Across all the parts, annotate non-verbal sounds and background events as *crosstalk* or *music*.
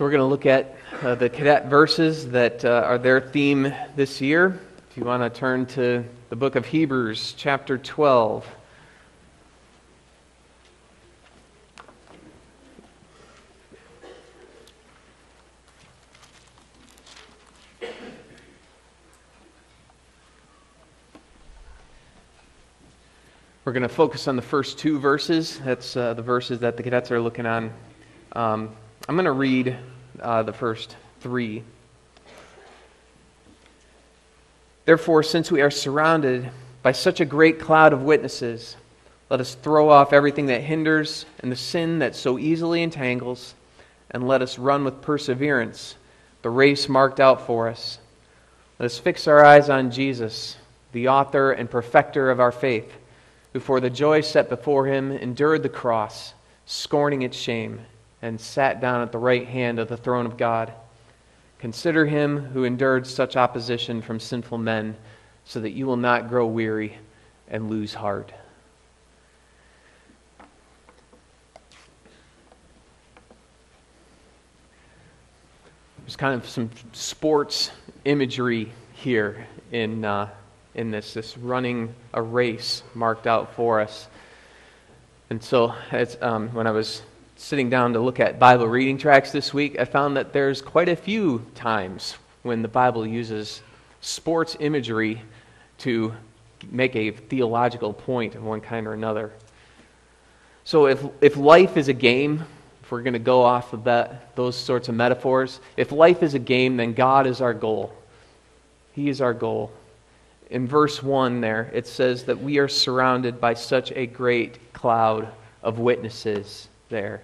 So we're going to look at uh, the cadet verses that uh, are their theme this year. If you want to turn to the book of Hebrews, chapter 12. We're going to focus on the first two verses. That's uh, the verses that the cadets are looking on. Um, I'm going to read uh, the first three. Therefore, since we are surrounded by such a great cloud of witnesses, let us throw off everything that hinders and the sin that so easily entangles, and let us run with perseverance the race marked out for us. Let us fix our eyes on Jesus, the author and perfecter of our faith who for the joy set before him endured the cross, scorning its shame, and sat down at the right hand of the throne of God. Consider him who endured such opposition from sinful men, so that you will not grow weary and lose heart. There's kind of some sports imagery here in. Uh, in this, this running a race marked out for us. And so, as, um, when I was sitting down to look at Bible reading tracks this week, I found that there's quite a few times when the Bible uses sports imagery to make a theological point of one kind or another. So, if, if life is a game, if we're going to go off of that, those sorts of metaphors, if life is a game, then God is our goal. He is our goal in verse 1 there, it says that we are surrounded by such a great cloud of witnesses there.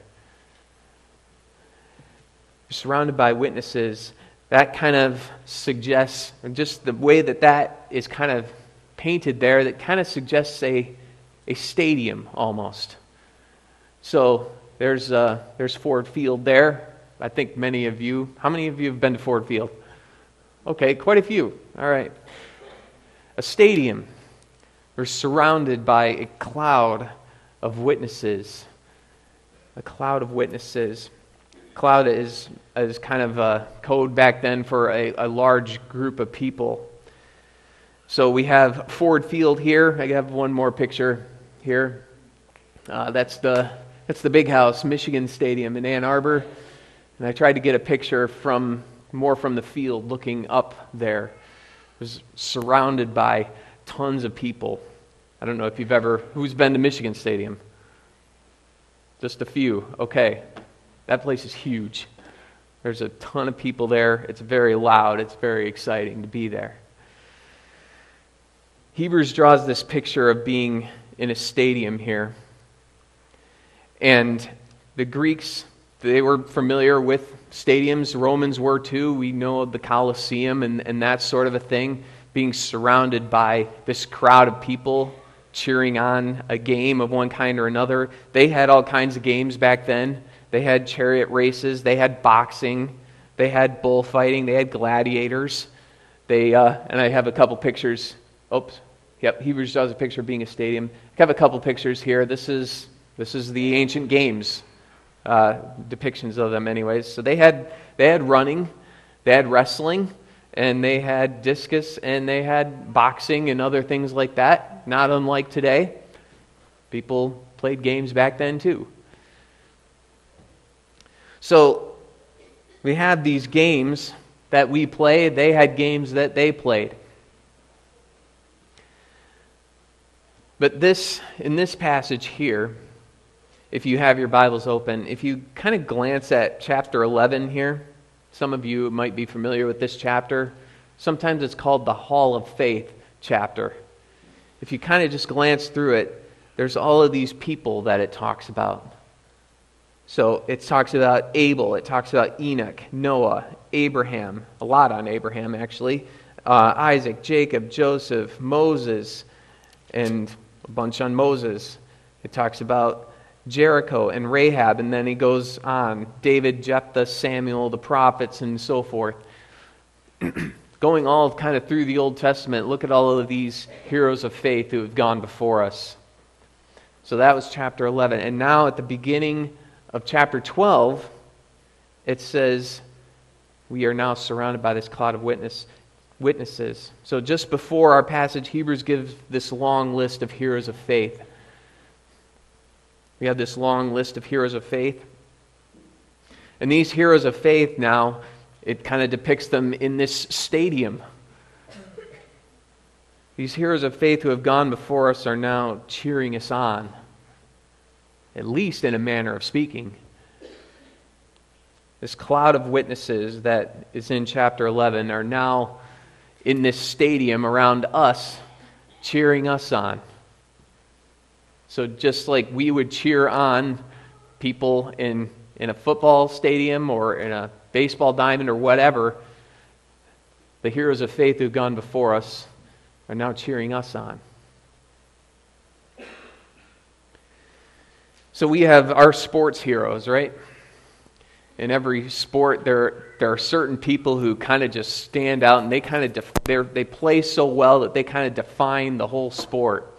Surrounded by witnesses, that kind of suggests, just the way that that is kind of painted there, that kind of suggests a, a stadium almost. So there's, uh, there's Ford Field there. I think many of you, how many of you have been to Ford Field? Okay, quite a few. All right a stadium. We're surrounded by a cloud of witnesses. A cloud of witnesses. Cloud is, is kind of a code back then for a, a large group of people. So we have Ford Field here. I have one more picture here. Uh, that's, the, that's the big house, Michigan Stadium in Ann Arbor. And I tried to get a picture from more from the field looking up there It was surrounded by tons of people. I don't know if you've ever, who's been to Michigan Stadium? Just a few. Okay. That place is huge. There's a ton of people there. It's very loud. It's very exciting to be there. Hebrews draws this picture of being in a stadium here. And the Greeks, they were familiar with stadiums. Romans were too. We know of the Colosseum and, and that sort of a thing, being surrounded by this crowd of people cheering on a game of one kind or another. They had all kinds of games back then. They had chariot races, they had boxing, they had bullfighting, they had gladiators. They, uh, and I have a couple pictures. Oops. Yep, Hebrews does a picture of being a stadium. I have a couple pictures here. This is, this is the ancient games uh, depictions of them, anyways. So they had they had running, they had wrestling, and they had discus, and they had boxing and other things like that. Not unlike today, people played games back then too. So we have these games that we play. They had games that they played. But this, in this passage here, if you have your Bibles open, if you kind of glance at chapter 11 here, some of you might be familiar with this chapter. Sometimes it's called the Hall of Faith chapter. If you kind of just glance through it, there's all of these people that it talks about. So it talks about Abel, it talks about Enoch, Noah, Abraham, a lot on Abraham actually, uh, Isaac, Jacob, Joseph, Moses, and a bunch on Moses. It talks about Jericho and Rahab, and then he goes on David, Jephthah, Samuel, the prophets, and so forth. *clears throat* Going all kind of through the Old Testament, look at all of these heroes of faith who have gone before us. So that was chapter 11. And now at the beginning of chapter 12, it says, We are now surrounded by this cloud of witness, witnesses. So just before our passage, Hebrews gives this long list of heroes of faith. We have this long list of heroes of faith. And these heroes of faith now, it kind of depicts them in this stadium. These heroes of faith who have gone before us are now cheering us on, at least in a manner of speaking. This cloud of witnesses that is in chapter 11 are now in this stadium around us, cheering us on. So, just like we would cheer on people in, in a football stadium or in a baseball diamond or whatever, the heroes of faith who've gone before us are now cheering us on. So, we have our sports heroes, right? in every sport, there, there are certain people who kind of just stand out and they kind of def- they play so well that they kind of define the whole sport.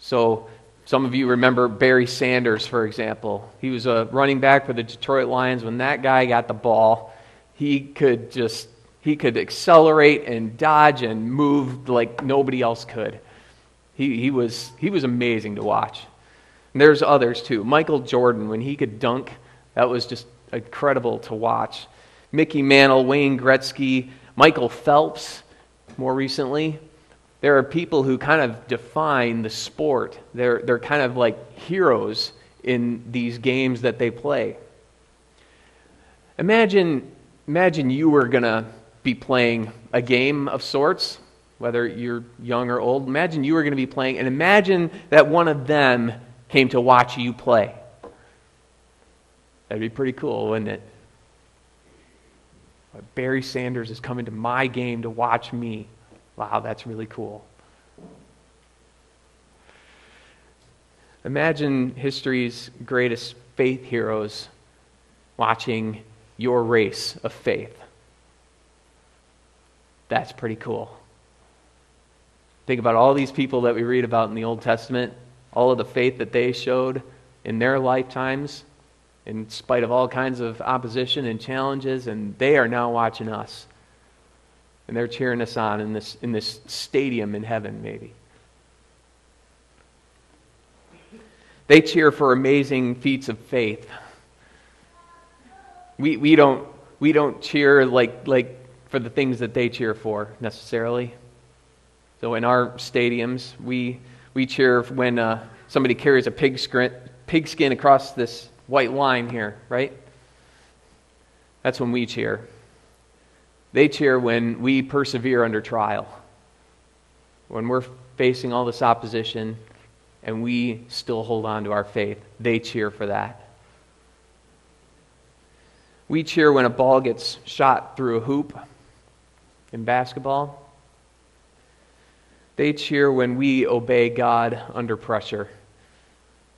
So, some of you remember Barry Sanders, for example. He was a running back for the Detroit Lions. When that guy got the ball, he could just he could accelerate and dodge and move like nobody else could. He, he, was, he was amazing to watch. And there's others too. Michael Jordan, when he could dunk that was just incredible to watch. Mickey Mantle, Wayne Gretzky, Michael Phelps, more recently. There are people who kind of define the sport. They're, they're kind of like heroes in these games that they play. Imagine, imagine you were going to be playing a game of sorts, whether you're young or old. Imagine you were going to be playing, and imagine that one of them came to watch you play. That'd be pretty cool, wouldn't it? Barry Sanders is coming to my game to watch me. Wow, that's really cool. Imagine history's greatest faith heroes watching your race of faith. That's pretty cool. Think about all these people that we read about in the Old Testament, all of the faith that they showed in their lifetimes in spite of all kinds of opposition and challenges, and they are now watching us. And they're cheering us on in this, in this stadium in heaven, maybe. They cheer for amazing feats of faith. We, we, don't, we don't cheer like, like for the things that they cheer for necessarily. So in our stadiums, we, we cheer when uh, somebody carries a pig skin, pig skin across this white line here, right? That's when we cheer. They cheer when we persevere under trial. When we're facing all this opposition and we still hold on to our faith, they cheer for that. We cheer when a ball gets shot through a hoop in basketball. They cheer when we obey God under pressure,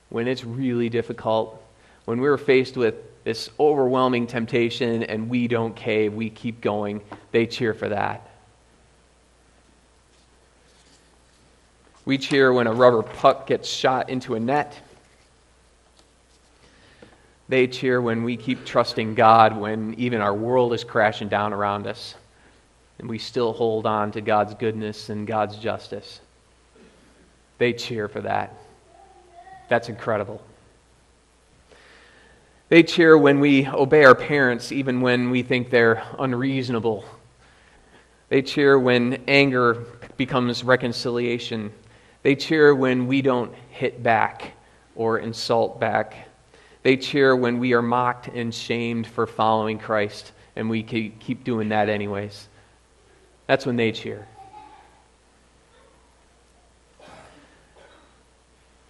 when it's really difficult when we're faced with this overwhelming temptation and we don't cave, we keep going, they cheer for that. We cheer when a rubber puck gets shot into a net. They cheer when we keep trusting God when even our world is crashing down around us. And we still hold on to God's goodness and God's justice. They cheer for that. That's incredible. They cheer when we obey our parents, even when we think they're unreasonable. They cheer when anger becomes reconciliation. They cheer when we don't hit back or insult back. They cheer when we are mocked and shamed for following Christ, and we keep doing that anyways. That's when they cheer.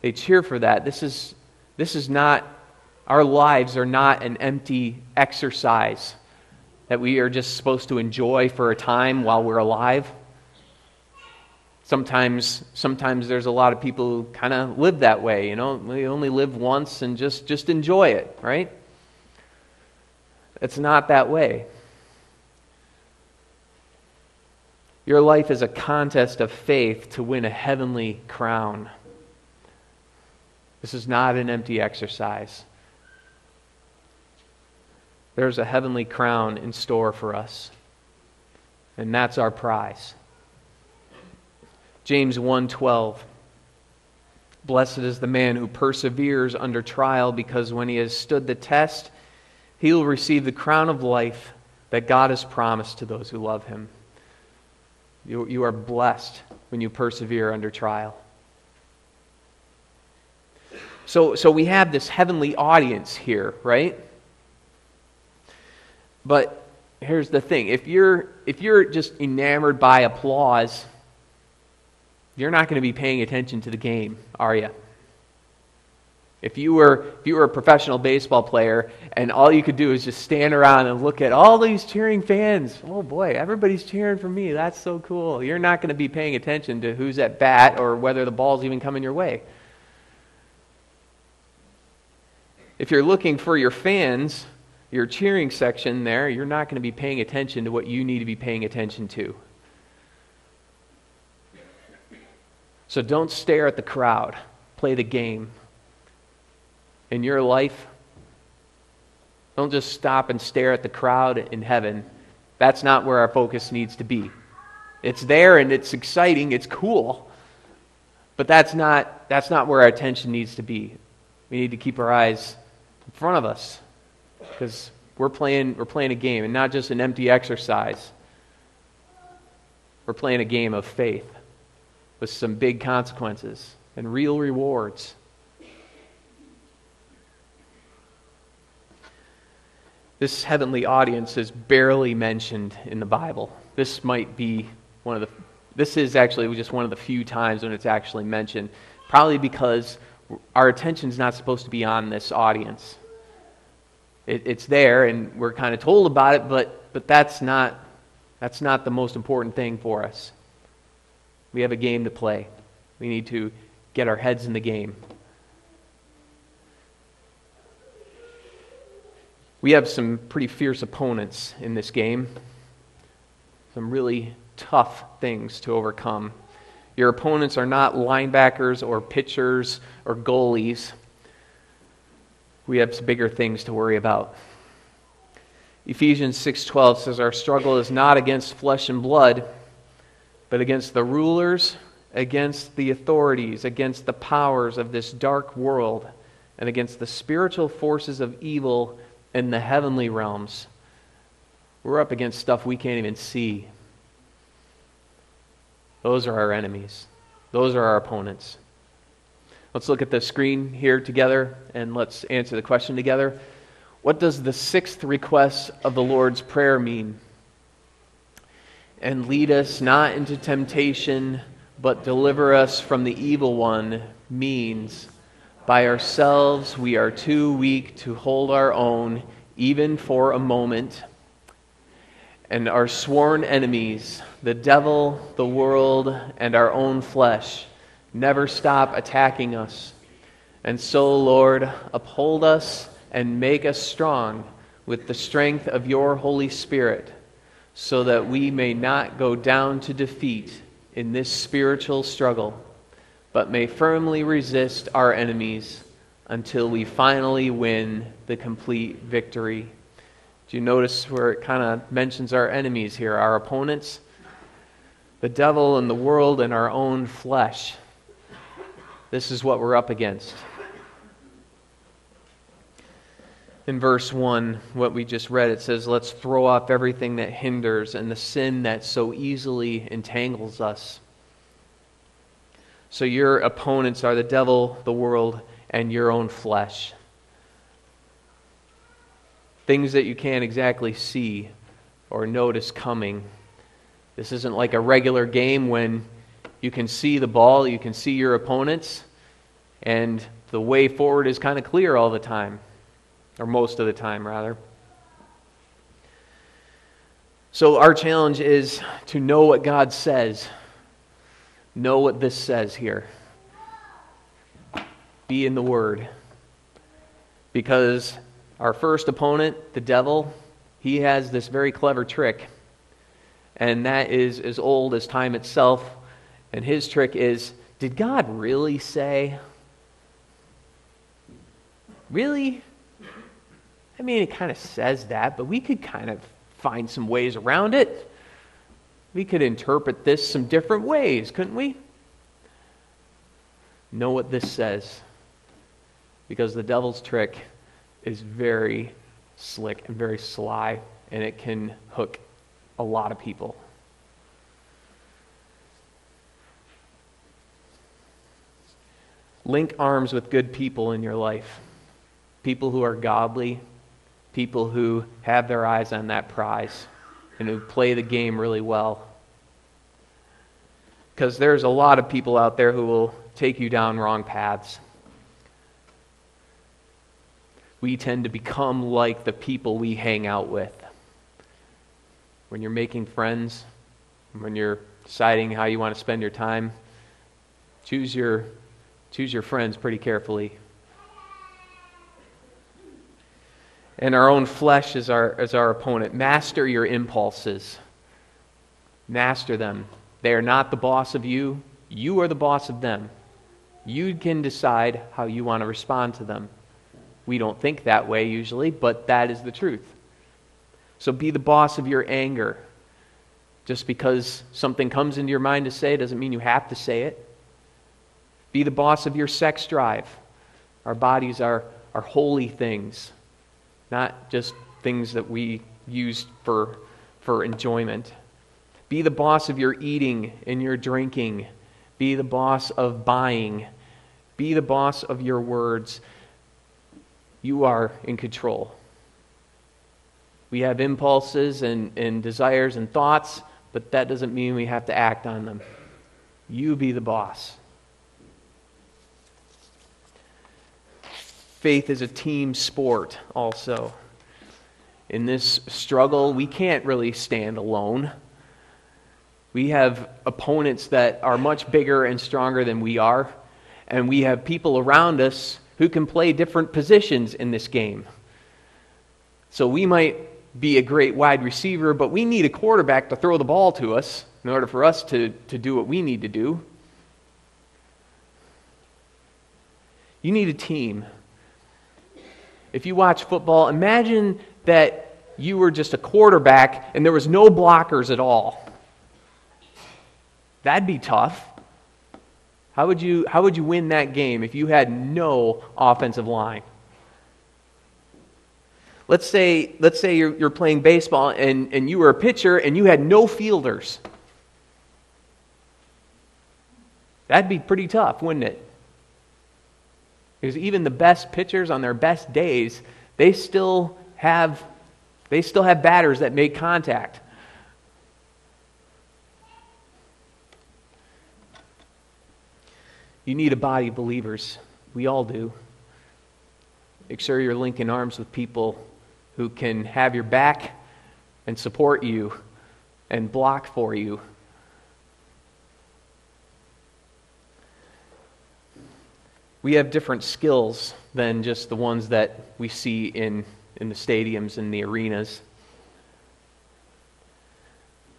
They cheer for that. This is, this is not our lives are not an empty exercise that we are just supposed to enjoy for a time while we're alive. Sometimes, sometimes there's a lot of people who kind of live that way. You know, we only live once and just, just enjoy it, right? It's not that way. Your life is a contest of faith to win a heavenly crown. This is not an empty exercise. there's a heavenly crown in store for us. And that's our prize. James 1:12 Blessed is the man who perseveres under trial because when he has stood the test he will receive the crown of life that God has promised to those who love him. You, you are blessed when you persevere under trial. So, so we have this heavenly audience here, right? But here's the thing if you're, if you're just enamored by applause, you're not going to be paying attention to the game, are you? If you were if you were a professional baseball player and all you could do is just stand around and look at all these cheering fans, oh boy, everybody's cheering for me. That's so cool. You're not going to be paying attention to who's at bat or whether the ball's even coming your way. If you're looking for your fans, your cheering section there, you're not going to be paying attention to what you need to be paying attention to. So don't stare at the crowd. Play the game in your life, don't just stop and stare at the crowd in heaven. That's not where our focus needs to be. It's there and it's exciting, it's cool. But that's not, that's not where our attention needs to be. We need to keep our eyes in front of us because we're playing, we're playing a game and not just an empty exercise. We're playing a game of faith with some big consequences and real rewards. This heavenly audience is barely mentioned in the Bible. This might be one of the, this is actually just one of the few times when it's actually mentioned, probably because our attention is not supposed to be on this audience. It, it's there, and we're kind of told about it, but, but that's, not, that's not the most important thing for us. We have a game to play. We need to get our heads in the game. We have some pretty fierce opponents in this game, some really tough things to overcome. Your opponents are not linebackers or pitchers or goalies. We have some bigger things to worry about. Ephesians 6:12 says our struggle is not against flesh and blood, but against the rulers, against the authorities, against the powers of this dark world, and against the spiritual forces of evil in the heavenly realms, we're up against stuff we can't even see. Those are our enemies, those are our opponents. Let's look at the screen here together and let's answer the question together. What does the sixth request of the Lord's Prayer mean? And lead us not into temptation, but deliver us from the evil one means by ourselves, we are too weak to hold our own, even for a moment. And our sworn enemies, the devil, the world, and our own flesh, never stop attacking us. And so, Lord, uphold us and make us strong with the strength of your Holy Spirit, so that we may not go down to defeat in this spiritual struggle but may firmly resist our enemies until we finally win the complete victory. Do you notice where it kind of mentions our enemies here, our opponents? The devil and the world and our own flesh. This is what we're up against. In verse 1, what we just read, it says, Let's throw off everything that hinders and the sin that so easily entangles us. So your opponents are the devil, the world, and your own flesh. Things that you can't exactly see or notice coming. This isn't like a regular game when you can see the ball, you can see your opponents, and the way forward is kind of clear all the time, or most of the time, rather. So, our challenge is to know what God says Know what this says here. Be in the Word. Because our first opponent, the devil, he has this very clever trick. And that is as old as time itself. And his trick is did God really say? Really? I mean, it kind of says that, but we could kind of find some ways around it. We could interpret this some different ways, couldn't we? Know what this says. Because the devil's trick is very slick and very sly, and it can hook a lot of people. Link arms with good people in your life people who are godly, people who have their eyes on that prize, and who play the game really well. Because there's a lot of people out there who will take you down wrong paths. We tend to become like the people we hang out with. When you're making friends, when you're deciding how you want to spend your time, choose your, choose your friends pretty carefully. And our own flesh is our, is our opponent. Master your impulses. Master them. They are not the boss of you, you are the boss of them. You can decide how you want to respond to them. We don't think that way usually, but that is the truth. So be the boss of your anger. Just because something comes into your mind to say doesn't mean you have to say it. Be the boss of your sex drive. Our bodies are, are holy things, not just things that we use for, for enjoyment. Be the boss of your eating and your drinking. Be the boss of buying. Be the boss of your words. You are in control. We have impulses and, and desires and thoughts, but that doesn't mean we have to act on them. You be the boss. Faith is a team sport, also. In this struggle, we can't really stand alone. We have opponents that are much bigger and stronger than we are, and we have people around us who can play different positions in this game. So we might be a great wide receiver, but we need a quarterback to throw the ball to us in order for us to, to do what we need to do. You need a team. If you watch football, imagine that you were just a quarterback and there was no blockers at all. That'd be tough. How would you, how would you win that game if you had no offensive line? Let's say, let's say you're, you're playing baseball and, and you were a pitcher and you had no fielders. That'd be pretty tough, wouldn't it? Because even the best pitchers on their best days, they still have they still have batters that make contact. You need a body of believers. We all do. Make sure you're linking arms with people who can have your back and support you and block for you. We have different skills than just the ones that we see in, in the stadiums and the arenas.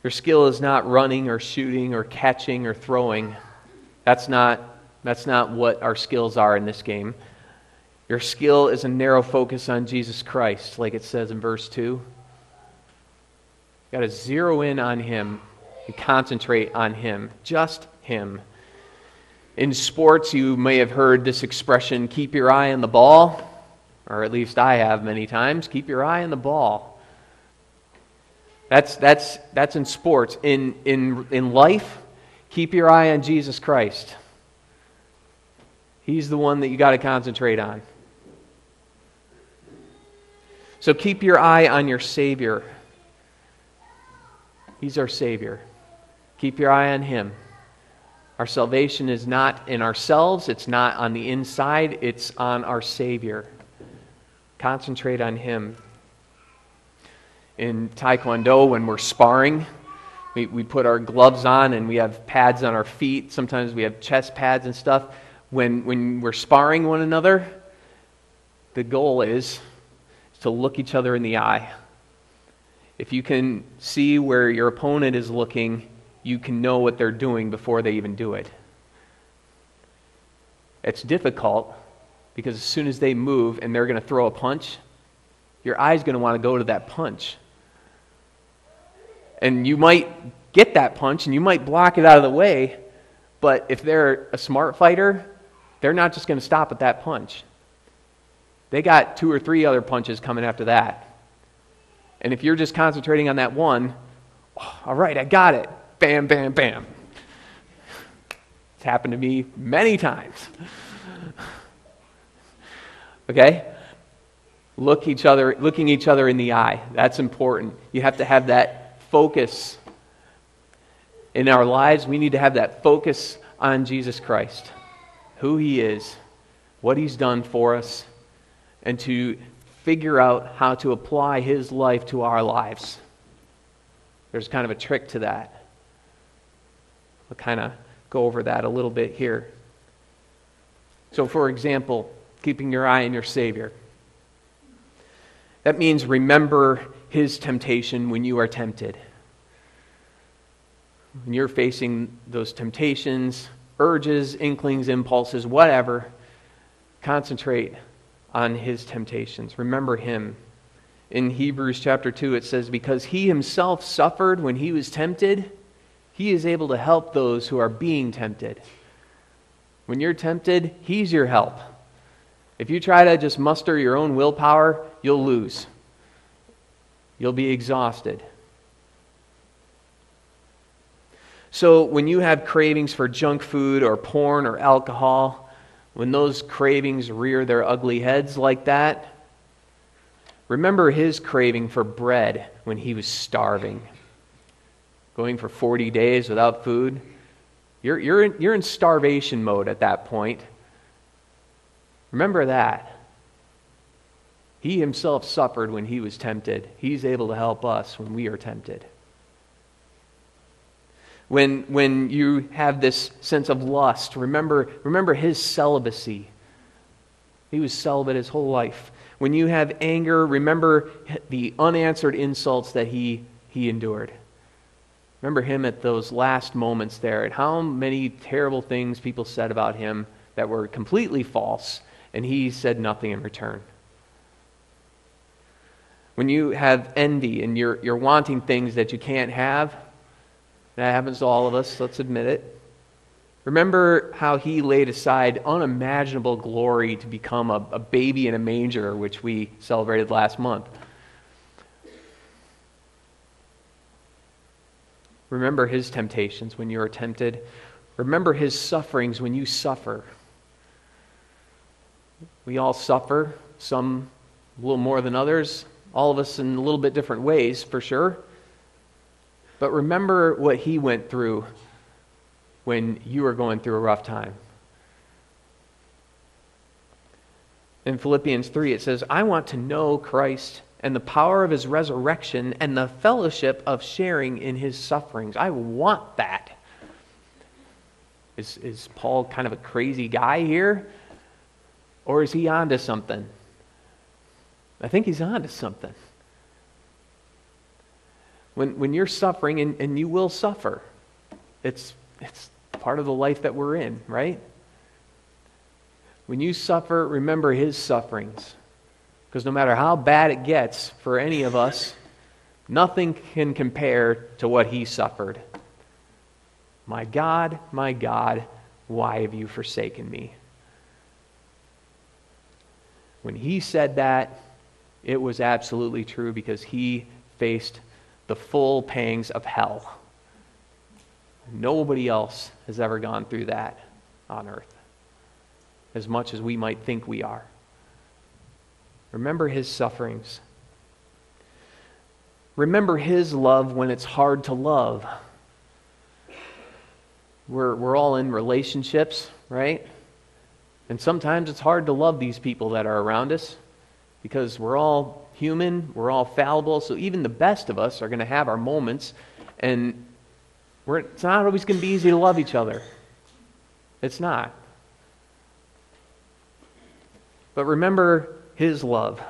Your skill is not running or shooting or catching or throwing. That's not that's not what our skills are in this game. Your skill is a narrow focus on Jesus Christ, like it says in verse 2. You got to zero in on Him and concentrate on Him, just Him. In sports, you may have heard this expression keep your eye on the ball, or at least I have many times keep your eye on the ball. That's, that's, that's in sports. In, in, in life, keep your eye on Jesus Christ. He's the one that you got to concentrate on. So keep your eye on your Savior. He's our Savior. Keep your eye on Him. Our salvation is not in ourselves, it's not on the inside, it's on our Savior. Concentrate on Him. In Taekwondo, when we're sparring, we, we put our gloves on and we have pads on our feet. Sometimes we have chest pads and stuff when, when we're sparring one another, the goal is to look each other in the eye. If you can see where your opponent is looking, you can know what they're doing before they even do it. It's difficult because as soon as they move and they're going to throw a punch, your eye's going to want to go to that punch. And you might get that punch and you might block it out of the way, but if they're a smart fighter, they're not just going to stop at that punch. They got two or three other punches coming after that. And if you're just concentrating on that one, oh, all right, I got it. Bam, bam, bam. It's happened to me many times. Okay? Look each other, looking each other in the eye. That's important. You have to have that focus in our lives. We need to have that focus on Jesus Christ, who He is, what He's done for us, and to figure out how to apply His life to our lives. There's kind of a trick to that. We'll kind of go over that a little bit here. So, for example, keeping your eye on your Savior. That means remember his temptation when you are tempted. When you're facing those temptations, urges, inklings, impulses, whatever, concentrate on his temptations. Remember him. In Hebrews chapter 2, it says, Because he himself suffered when he was tempted, he is able to help those who are being tempted. When you're tempted, he's your help. If you try to just muster your own willpower, you'll lose. You'll be exhausted. So, when you have cravings for junk food or porn or alcohol, when those cravings rear their ugly heads like that, remember his craving for bread when he was starving. Going for 40 days without food. You're, you're, in, you're in starvation mode at that point. Remember that. He himself suffered when he was tempted. He's able to help us when we are tempted. When, when you have this sense of lust, remember, remember his celibacy. He was celibate his whole life. When you have anger, remember the unanswered insults that he, he endured. Remember him at those last moments there and how many terrible things people said about him that were completely false and he said nothing in return. When you have envy and you're, you're wanting things that you can't have, that happens to all of us, let's admit it. Remember how he laid aside unimaginable glory to become a, a baby in a manger, which we celebrated last month. Remember his temptations when you are tempted. Remember his sufferings when you suffer. We all suffer, some a little more than others, all of us in a little bit different ways, for sure. But remember what he went through when you were going through a rough time. In Philippians 3, it says, I want to know Christ and the power of his resurrection and the fellowship of sharing in his sufferings. I want that. Is, is Paul kind of a crazy guy here? Or is he onto something? I think he's onto something. When, when you're suffering, and, and you will suffer, it's, it's part of the life that we're in, right? When you suffer, remember his sufferings. Because no matter how bad it gets for any of us, nothing can compare to what he suffered. My God, my God, why have you forsaken me? When he said that, it was absolutely true because he faced the full pangs of hell. Nobody else has ever gone through that on earth, as much as we might think we are. Remember his sufferings. Remember his love when it's hard to love. We're, we're all in relationships, right? And sometimes it's hard to love these people that are around us because we're all human, we're all fallible. So even the best of us are going to have our moments, and we're, it's not always going to be easy to love each other. It's not. But remember his love.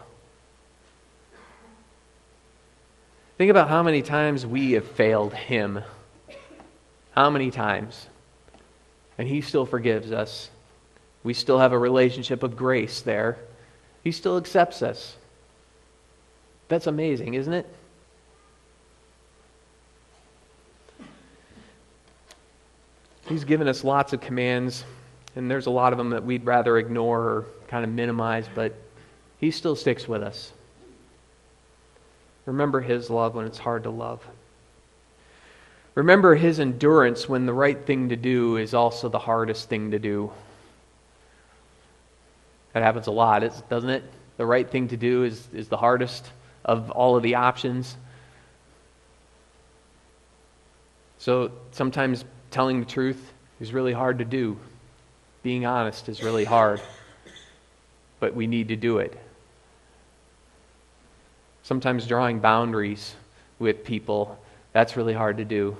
Think about how many times we have failed him. How many times? And he still forgives us. We still have a relationship of grace there. He still accepts us. That's amazing, isn't it? He's given us lots of commands, and there's a lot of them that we'd rather ignore or kind of minimize, but He still sticks with us. Remember His love when it's hard to love. Remember His endurance when the right thing to do is also the hardest thing to do. That happens a lot, doesn't it? The right thing to do is, is the hardest of all of the options. So sometimes telling the truth is really hard to do. Being honest is really hard. But we need to do it. Sometimes drawing boundaries with people, that's really hard to do.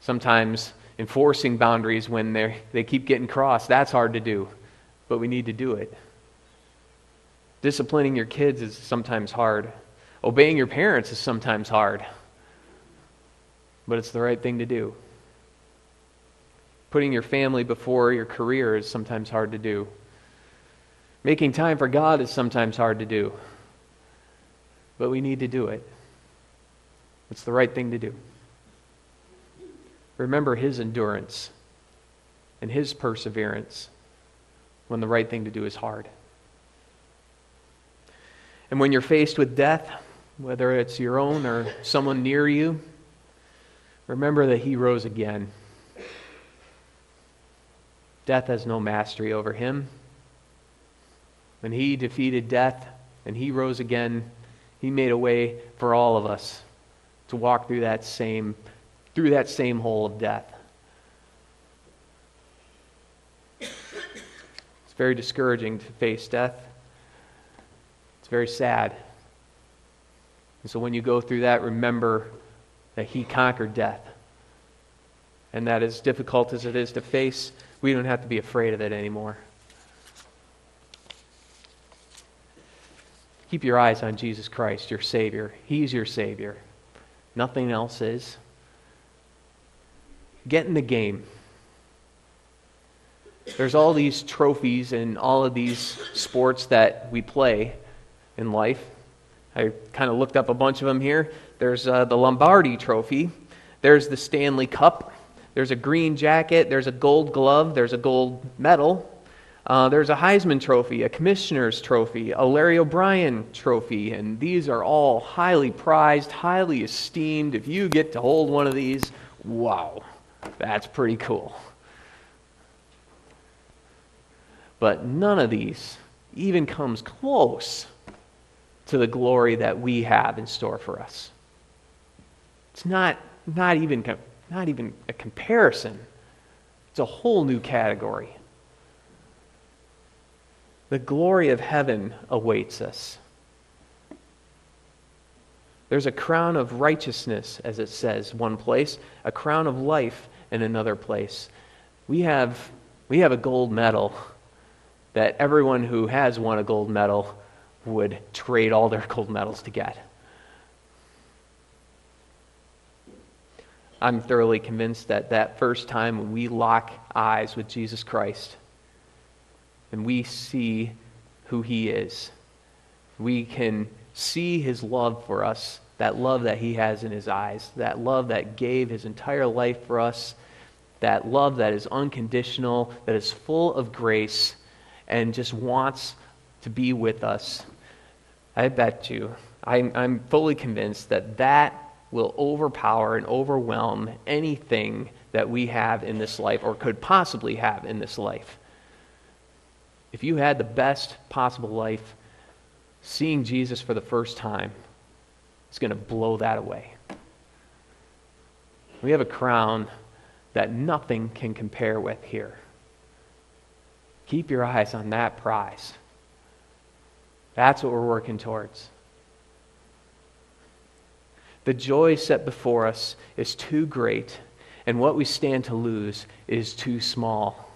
Sometimes enforcing boundaries when they they keep getting crossed, that's hard to do. But we need to do it. Disciplining your kids is sometimes hard. Obeying your parents is sometimes hard. But it's the right thing to do. Putting your family before your career is sometimes hard to do. Making time for God is sometimes hard to do. But we need to do it. It's the right thing to do. Remember his endurance and his perseverance when the right thing to do is hard. And when you're faced with death, whether it's your own or someone near you, remember that he rose again. Death has no mastery over him. When he defeated death and he rose again, he made a way for all of us to walk through that same through that same hole of death. It's very discouraging to face death. It's very sad. And so when you go through that, remember that he conquered death. And that as difficult as it is to face, we don't have to be afraid of it anymore. Keep your eyes on Jesus Christ, your Savior. He's your Savior. Nothing else is. Get in the game. There's all these trophies and all of these sports that we play in life. I kind of looked up a bunch of them here. There's uh, the Lombardi Trophy, there's the Stanley Cup, there's a green jacket, there's a gold glove, there's a gold medal. Uh, there's a Heisman Trophy, a Commissioner's Trophy, a Larry O'Brien Trophy, and these are all highly prized, highly esteemed. If you get to hold one of these, wow, that's pretty cool. But none of these even comes close to the glory that we have in store for us. It's not, not even not even a comparison. It's a whole new category. The glory of heaven awaits us. There's a crown of righteousness, as it says, one place, a crown of life in another place. We have, we have a gold medal that everyone who has won a gold medal would trade all their *laughs* gold medals to get. I'm thoroughly convinced that that first time we lock eyes with Jesus Christ and we see who he is, we can see his love for us, that love that he has in his eyes, that love that gave his entire life for us, that love that is unconditional, that is full of grace, and just wants to be with us. I bet you, I'm, I'm fully convinced that that will overpower and overwhelm anything that we have in this life or could possibly have in this life. If you had the best possible life, seeing Jesus for the first time is going to blow that away. We have a crown that nothing can compare with here. Keep your eyes on that prize. That's what we're working towards. The joy set before us is too great, and what we stand to lose is too small.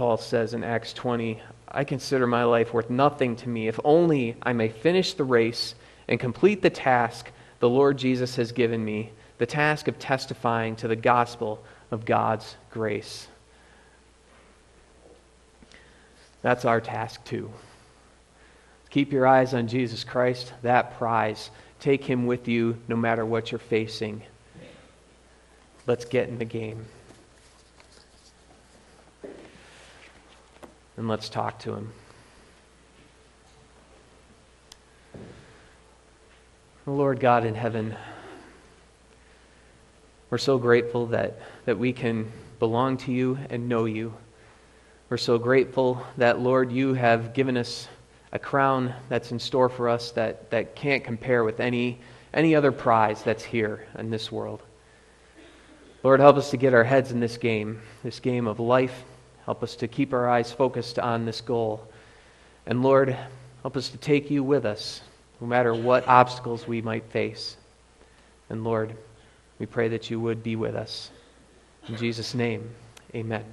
Paul says in Acts 20, I consider my life worth nothing to me if only I may finish the race and complete the task the Lord Jesus has given me, the task of testifying to the gospel of God's grace. That's our task too Keep your eyes on Jesus Christ, that prize. Take him with you no matter what you're facing. Let's get in the game. And let's talk to him. Lord God in heaven, we're so grateful that, that we can belong to you and know you. We're so grateful that, Lord, you have given us a crown that's in store for us that, that can't compare with any, any other prize that's here in this world. Lord, help us to get our heads in this game, this game of life. Help us to keep our eyes focused on this goal. And Lord, help us to take you with us, no matter what obstacles we might face. And Lord, we pray that you would be with us. In Jesus' name, amen.